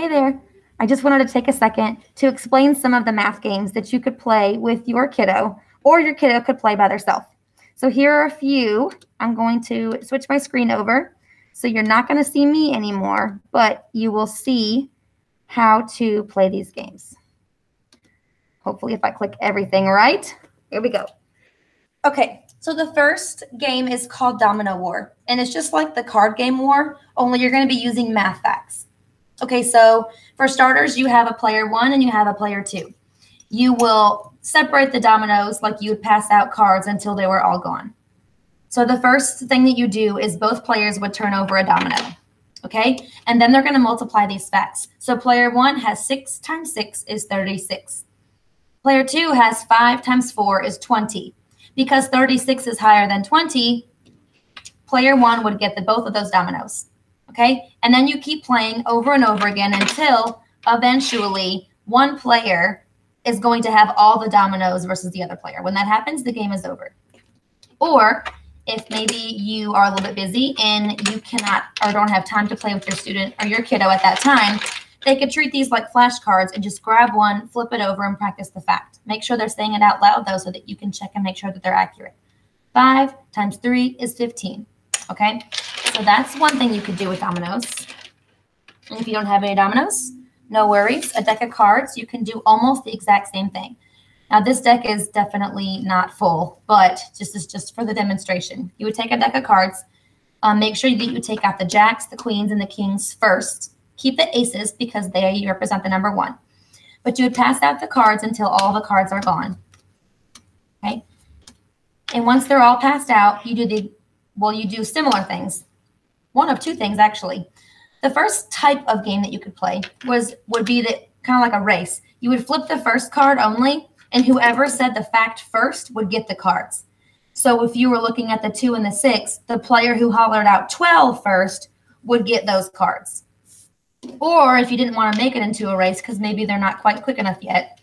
Hey there. I just wanted to take a second to explain some of the math games that you could play with your kiddo or your kiddo could play by themselves. So here are a few. I'm going to switch my screen over. So you're not going to see me anymore, but you will see how to play these games. Hopefully if I click everything right. Here we go. Okay, so the first game is called Domino War, and it's just like the card game War, only you're going to be using math facts. Okay, so for starters, you have a player one and you have a player two. You will separate the dominoes like you would pass out cards until they were all gone. So the first thing that you do is both players would turn over a domino. Okay, and then they're going to multiply these facts. So player one has six times six is 36. Player two has five times four is 20. Because 36 is higher than 20, player one would get the both of those dominoes. Okay. And then you keep playing over and over again until eventually one player is going to have all the dominoes versus the other player. When that happens, the game is over. Or if maybe you are a little bit busy and you cannot or don't have time to play with your student or your kiddo at that time, they could treat these like flashcards and just grab one, flip it over, and practice the fact. Make sure they're saying it out loud, though, so that you can check and make sure that they're accurate. 5 times 3 is 15. Okay? So that's one thing you could do with dominoes. And if you don't have any dominoes, no worries. A deck of cards, you can do almost the exact same thing. Now, this deck is definitely not full, but just is just for the demonstration. You would take a deck of cards. Um, make sure that you take out the jacks, the queens, and the kings first. Keep the aces because they represent the number one. But you would pass out the cards until all the cards are gone. Okay. And once they're all passed out, you do the, well, you do similar things. One of two things, actually. The first type of game that you could play was would be the kind of like a race. You would flip the first card only, and whoever said the fact first would get the cards. So if you were looking at the two and the six, the player who hollered out 12 first would get those cards. Or if you didn't want to make it into a race because maybe they're not quite quick enough yet,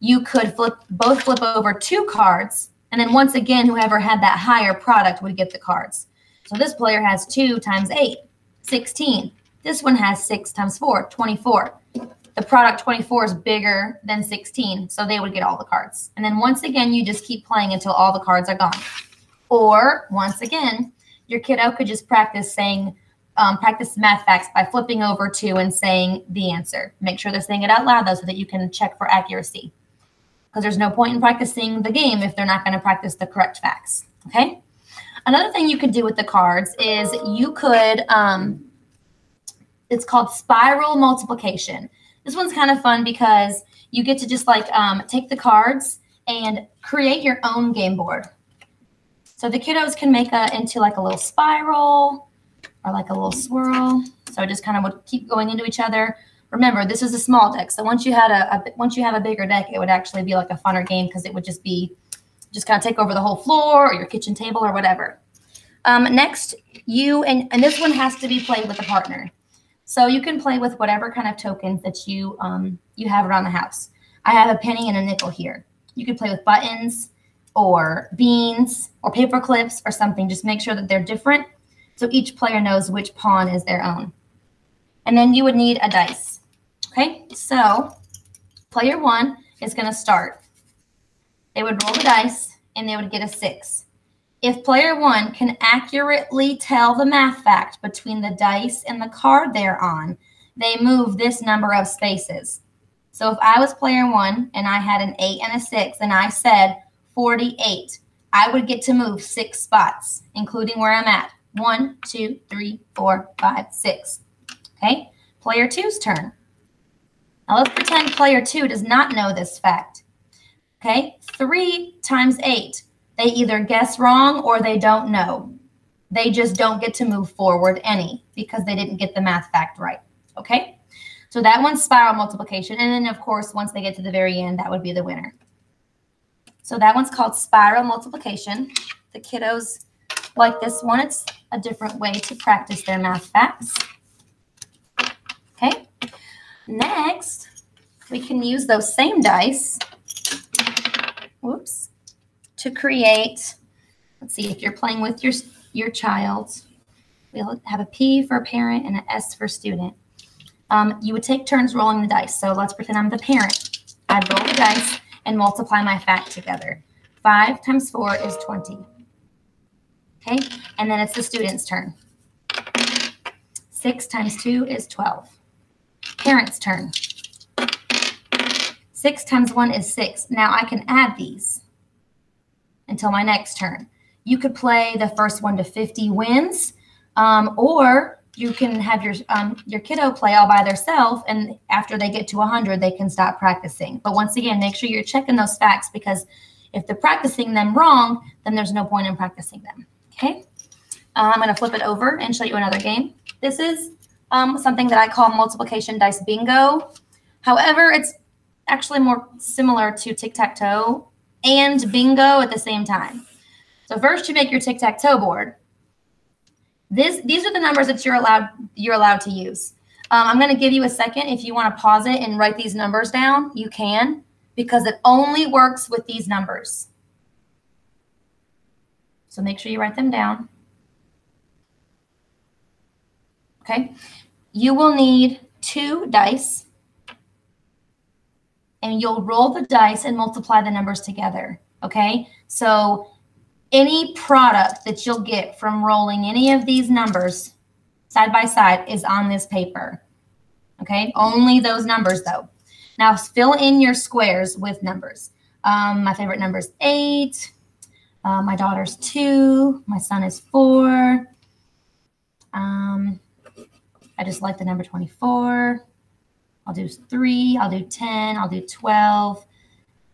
you could flip both flip over two cards. And then once again, whoever had that higher product would get the cards. So this player has 2 times 8, 16. This one has 6 times 4, 24. The product 24 is bigger than 16, so they would get all the cards. And then once again, you just keep playing until all the cards are gone. Or once again, your kiddo could just practice saying um, practice math facts by flipping over to and saying the answer. Make sure they're saying it out loud though, so that you can check for accuracy. Because there's no point in practicing the game if they're not going to practice the correct facts. Okay. Another thing you could do with the cards is you could. Um, it's called spiral multiplication. This one's kind of fun because you get to just like um, take the cards and create your own game board. So the kiddos can make a into like a little spiral or like a little swirl. So it just kind of would keep going into each other. Remember, this is a small deck. So once you had a, a once you have a bigger deck, it would actually be like a funner game because it would just be just kind of take over the whole floor or your kitchen table or whatever. Um, next, you and, and this one has to be played with a partner. So you can play with whatever kind of tokens that you um, you have around the house. I have a penny and a nickel here. You could play with buttons or beans or paper clips or something. Just make sure that they're different so each player knows which pawn is their own. And then you would need a dice. Okay, so player one is going to start. They would roll the dice and they would get a six. If player one can accurately tell the math fact between the dice and the card they're on, they move this number of spaces. So if I was player one and I had an eight and a six and I said 48, I would get to move six spots, including where I'm at. One, two, three, four, five, six. Okay, player two's turn. Now let's pretend player two does not know this fact. Okay, three times eight. They either guess wrong or they don't know. They just don't get to move forward any because they didn't get the math fact right. Okay, so that one's spiral multiplication. And then, of course, once they get to the very end, that would be the winner. So that one's called spiral multiplication. The kiddos like this one. It's a different way to practice their math facts. Okay. Next, we can use those same dice, to create, let's see, if you're playing with your, your child, we'll have a P for parent and an S for student. um, you would take turns rolling the dice. So let's pretend I'm the parent. I'd roll the dice and multiply my fact together. 5 times 4 is 20. Okay, and then it's the student's turn. 6 times 2 is 12. Parent's turn. 6 times 1 is 6. Now I can add these until my next turn. You could play the first one to 50 wins, um, or you can have your um, your kiddo play all by themselves, and after they get to 100, they can stop practicing. But once again, make sure you're checking those facts because if they're practicing them wrong, then there's no point in practicing them. Okay, uh, I'm going to flip it over and show you another game. This is um, something that I call multiplication dice bingo. However, it's actually more similar to tic-tac-toe and bingo at the same time. So first you make your tic-tac-toe board. This, these are the numbers that you're allowed, you're allowed to use. Um, I'm going to give you a second. If you want to pause it and write these numbers down, you can because it only works with these numbers. So make sure you write them down. Okay. You will need two dice and you'll roll the dice and multiply the numbers together. Okay. So any product that you'll get from rolling any of these numbers side by side is on this paper. Okay. Only those numbers though. Now fill in your squares with numbers. Um, my favorite number is eight. Uh, my daughter's two. My son is four. Um, I just like the number 24. I'll do three, I'll do 10, I'll do 12,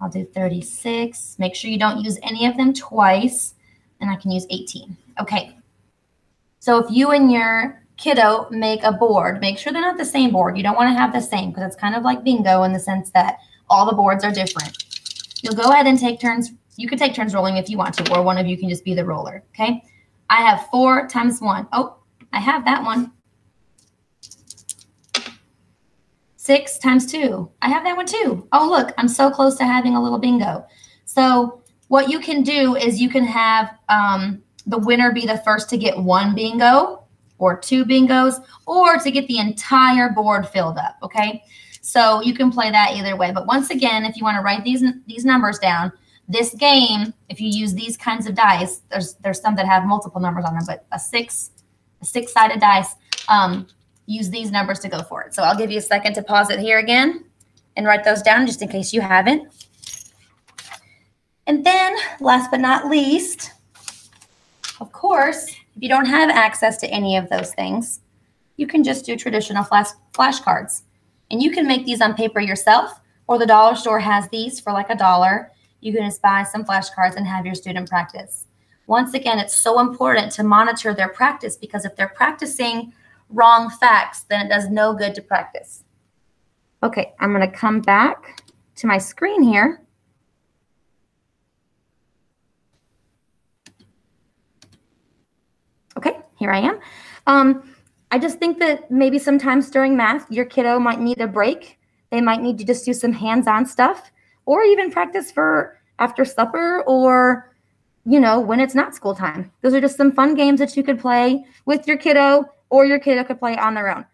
I'll do 36. Make sure you don't use any of them twice, and I can use 18. Okay. So if you and your kiddo make a board, make sure they're not the same board. You don't want to have the same because it's kind of like bingo in the sense that all the boards are different. You'll go ahead and take turns. You can take turns rolling if you want to, or one of you can just be the roller. Okay. I have four times one. Oh, I have that one. Six times two. I have that one too. Oh, look, I'm so close to having a little bingo. So what you can do is you can have um, the winner be the first to get one bingo or two bingos or to get the entire board filled up, okay? So you can play that either way. But once again, if you want to write these these numbers down, this game, if you use these kinds of dice, there's there's some that have multiple numbers on them, but a six, a six-sided dice, um, use these numbers to go for it. So I'll give you a second to pause it here again and write those down just in case you haven't. And then last but not least, of course, if you don't have access to any of those things, you can just do traditional flash flashcards. And you can make these on paper yourself, or the dollar store has these for like a dollar. You can just buy some flashcards and have your student practice. Once again, it's so important to monitor their practice because if they're practicing wrong facts, then it does no good to practice. Okay, I'm going to come back to my screen here. Okay, here I am. Um, I just think that maybe sometimes during math, your kiddo might need a break. They might need to just do some hands-on stuff or even practice for after supper or, you know, when it's not school time. Those are just some fun games that you could play with your kiddo or your kiddo could play on their own.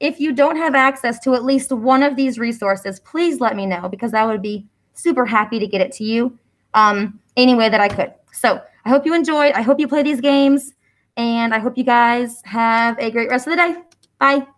If you don't have access to at least one of these resources, please let me know because I would be super happy to get it to you um, any way that I could. So I hope you enjoyed. I hope you play these games. And I hope you guys have a great rest of the day. Bye.